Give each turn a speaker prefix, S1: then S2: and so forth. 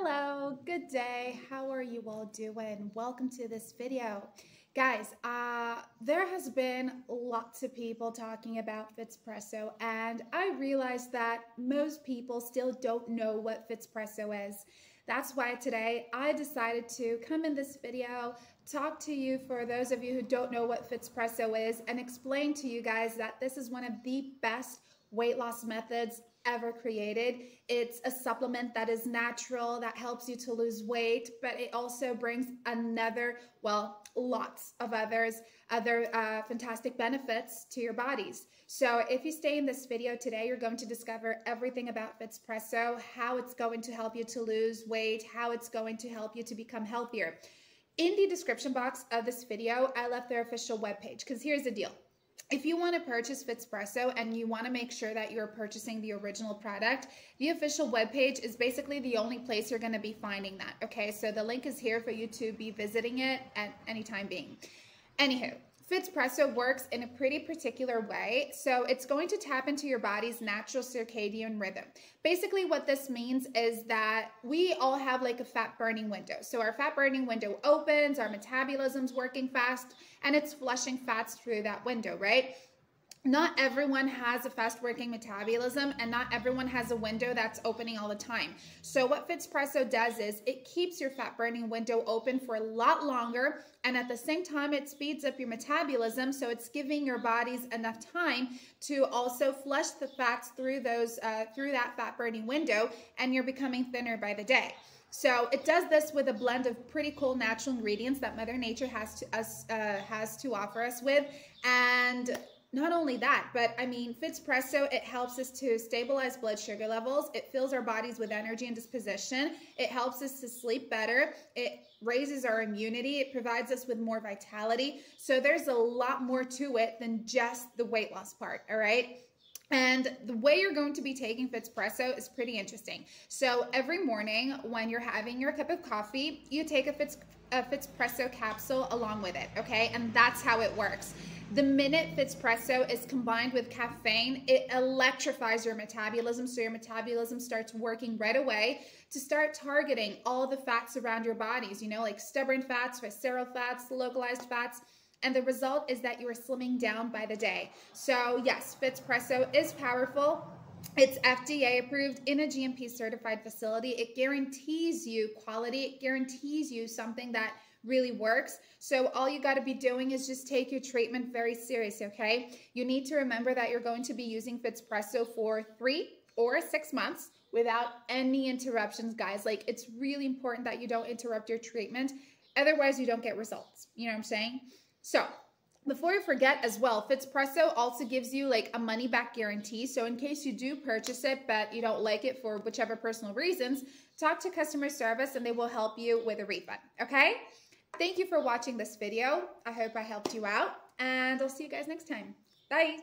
S1: Hello, good day. How are you all doing? Welcome to this video. Guys, uh, there has been lots of people talking about Fitspresso and I realized that most people still don't know what Fitspresso is. That's why today I decided to come in this video, talk to you for those of you who don't know what Fitspresso is and explain to you guys that this is one of the best weight loss methods ever created. It's a supplement that is natural, that helps you to lose weight, but it also brings another, well, lots of others, other uh, fantastic benefits to your bodies. So if you stay in this video today, you're going to discover everything about Fitspresso, how it's going to help you to lose weight, how it's going to help you to become healthier. In the description box of this video, I left their official webpage because here's the deal if you want to purchase Fitspresso and you want to make sure that you're purchasing the original product, the official webpage is basically the only place you're going to be finding that. Okay, so the link is here for you to be visiting it at any time being. Anywho, Fitspresso works in a pretty particular way. So it's going to tap into your body's natural circadian rhythm. Basically what this means is that we all have like a fat burning window. So our fat burning window opens, our metabolism's working fast, and it's flushing fats through that window, right? Not everyone has a fast working metabolism and not everyone has a window that's opening all the time. So what Fitspresso does is it keeps your fat burning window open for a lot longer and at the same time it speeds up your metabolism so it's giving your bodies enough time to also flush the fats through those uh, through that fat burning window and you're becoming thinner by the day. So it does this with a blend of pretty cool natural ingredients that Mother Nature has to us uh, has to offer us with and not only that, but I mean, Fitspresso, it helps us to stabilize blood sugar levels. It fills our bodies with energy and disposition. It helps us to sleep better. It raises our immunity. It provides us with more vitality. So there's a lot more to it than just the weight loss part, all right? And the way you're going to be taking Fitspresso is pretty interesting. So every morning when you're having your cup of coffee, you take a, Fitz, a Fitspresso capsule along with it, okay? And that's how it works. The minute Fitspresso is combined with caffeine, it electrifies your metabolism. So your metabolism starts working right away to start targeting all the fats around your bodies, you know, like stubborn fats, visceral fats, localized fats. And the result is that you are slimming down by the day. So yes, Fitspresso is powerful. It's FDA approved in a GMP certified facility. It guarantees you quality. It guarantees you something that really works. So all you got to be doing is just take your treatment very serious, okay? You need to remember that you're going to be using Fitspresso for three or six months without any interruptions, guys. Like it's really important that you don't interrupt your treatment. Otherwise, you don't get results. You know what I'm saying? So before you forget as well, Fitspresso also gives you like a money back guarantee. So in case you do purchase it, but you don't like it for whichever personal reasons, talk to customer service and they will help you with a refund. Okay? Thank you for watching this video. I hope I helped you out and I'll see you guys next time. Bye.